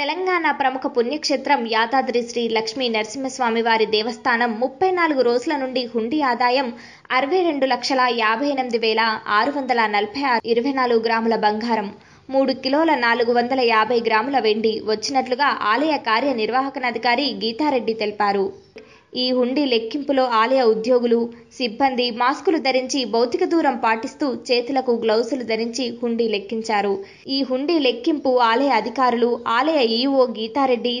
తెలంగాణ ప్రముఖ పుణ్యక్షేత్రం యాదాద్రి శ్రీ లక్ష్మీ నరసింహస్వామి వారి దేవస్థానం ముప్పై నాలుగు రోజుల నుండి హుండీ ఆదాయం అరవై రెండు లక్షల యాభై ఎనిమిది వేల ఆరు వందల నలభై ఆరు ఇరవై నాలుగు గ్రాముల బంగారం మూడు కిలోల నాలుగు వందల యాభై గ్రాముల వెండి వచ్చినట్లుగా ఆలయ కార్యనిర్వాహకనాధికారి గీతారెడ్డి తెలిపారు. ఈ హుండీ లెక్కింపులో ఆలయ ఉద్యోగులు సిబ్బంది మాస్కులు ధరించి భౌతిక దూరం పాటిస్తూ చేతులకు గ్లౌజులు ధరించి హుండీ లెక్కించారు. ఈ హుండీ లెక్కింపు ఆలయ అధికారులు ఆలయ ఈఓ గీతారెడ్డి